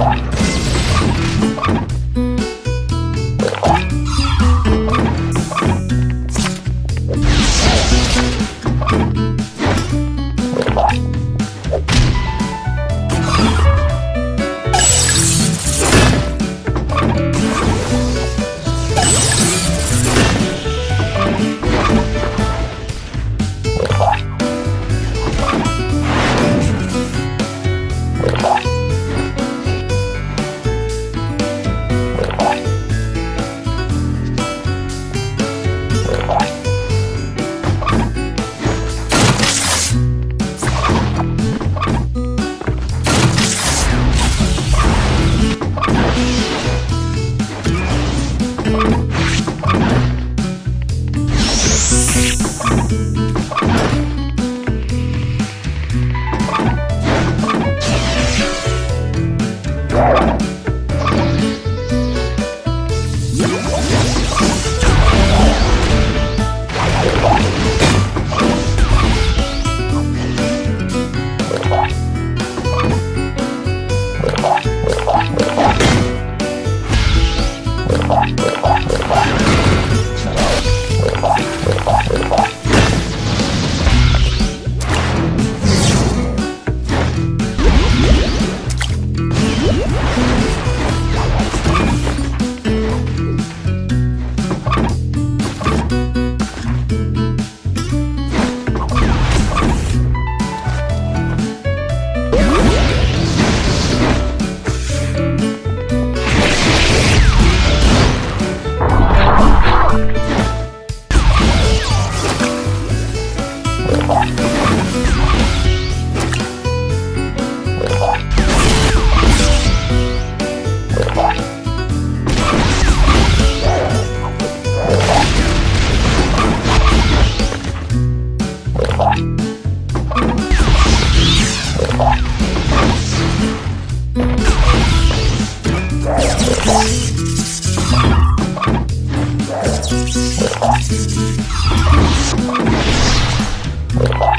Fuck. Fuck. Bye.